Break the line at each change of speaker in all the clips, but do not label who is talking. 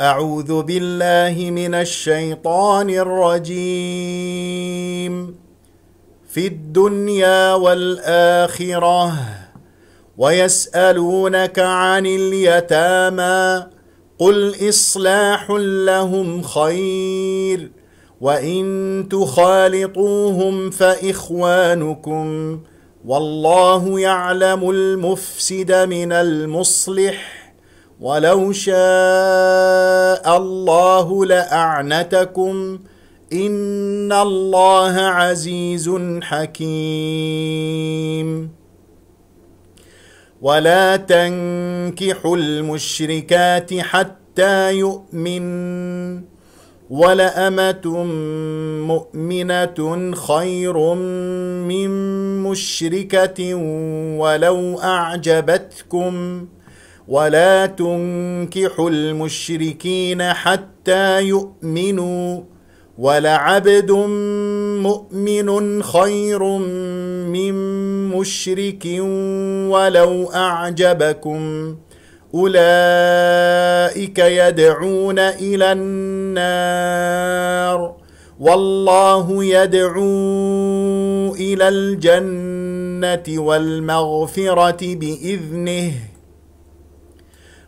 أعوذ بالله من الشيطان الرجيم. في الدنيا والآخرة ويسألونك عن اليتامى قل إصلاح لهم خير وإن تخالطوهم فإخوانكم والله يعلم المفسد من المصلح. ولو شاء الله لأعنتكم إن الله عزيز حكيم. ولا تنكحوا المشركات حتى يؤمن. ولأمة مؤمنة خير من مشركة ولو أعجبتكم. ولا تنكحوا المشركين حتى يؤمنوا ولعبد مؤمن خير من مشرك ولو اعجبكم اولئك يدعون إلى النار والله يدعو إلى الجنه والمغفره باذنه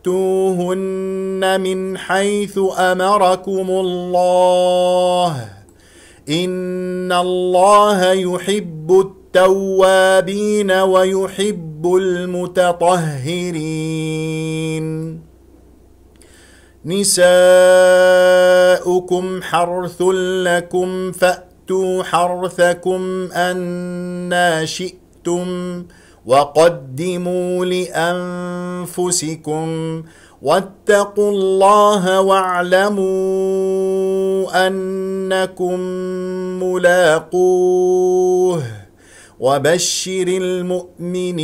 فاتوهن من حيث امركم الله ان الله يحب التوابين ويحب المتطهرين نساؤكم حرث لكم فاتوا حرثكم أنا شئتم وقدموا لأنفسكم واتقوا الله واعلموا أنكم ملاقوه وبشر المؤمنين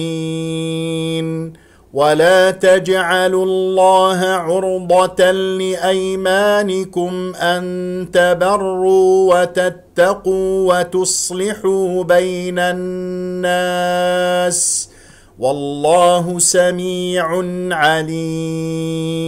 ولا تجعلوا الله عرضه لايمانكم ان تبروا وتتقوا وتصلحوا بين الناس والله سميع عليم